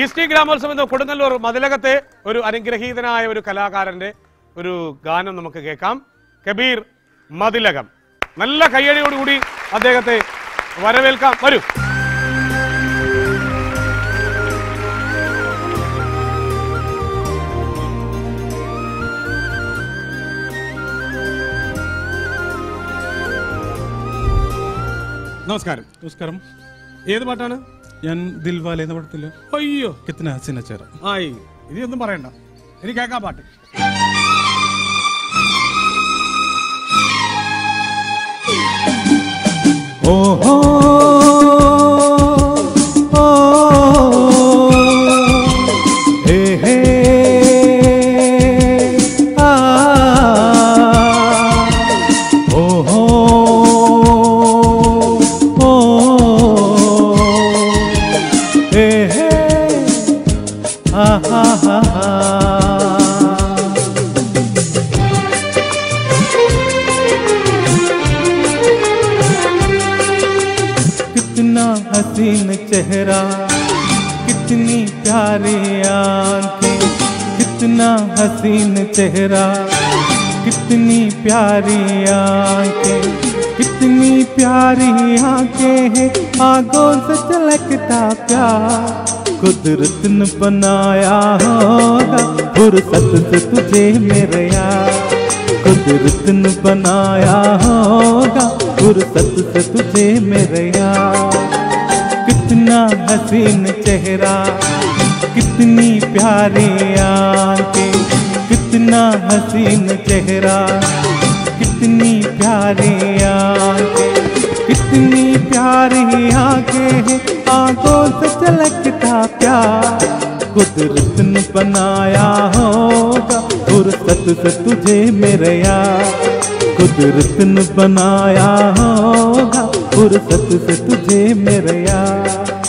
East ഗ്രാമോത്സവം എന്ന കൊടുങ്ങല്ലൂർ മതിലകത്തെ ഒരു അനുഗ്രഹീതനായ ഒരു കലാകാരന്റെ ഒരു ഗാനം നമുക്ക് കേൾക്കാം. കബീർ മതിലകം. നല്ല കയ്യടിയോടുകൂടി അദ്ദേഹത്തെ വരവേൽക്കാം. വരൂ. നമസ്കാരം. നമസ്കാരം. ഏത് പാട്ടാണ്? ഞാൻ ദിൽവാലെ എന്ന പടത്തിൽ അയ്യോ. കിത്തന ഹസീന ചേര. ആയി. ഒന്നും പറയണ്ട. ഇനി കേൾക്കാൻ പാട്ട്. ഓഹോ. ഓ हसीन चेहरा, कितनी प्यारी आँखें, कितना हसीन चेहरा, कितनी प्यारी आँखें, कितनी प्यारी आँखें हैं, आगों से चलकता प्यार, कुदरत ने बनाया होगा, फुर्सत से तुझे मेरे यार, कुदरत ने बनाया होगा, फुर्सत से तुझे मेरे यार। कितना हसीन चेहरा, कितनी प्यारी आँखें, कितना हसीन चेहरा, कितनी प्यारी आँखें, कितनी प्यारी आँखें आँखों से चलकता प्यार, कुदरत ने बनाया होगा, फुर्सत से तुझे मेरे यार, कुदरत ने बनाया होगा फुर्सत से तुझे मेरे यार।